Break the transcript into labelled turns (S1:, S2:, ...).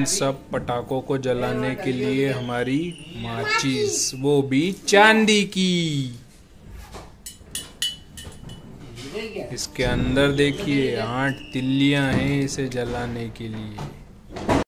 S1: इन सब पटाखों को जलाने के लिए हमारी माचिस, वो भी चांदी की। इसके अंदर देखिए, आठ तिल्लियाँ हैं इसे जलाने के लिए।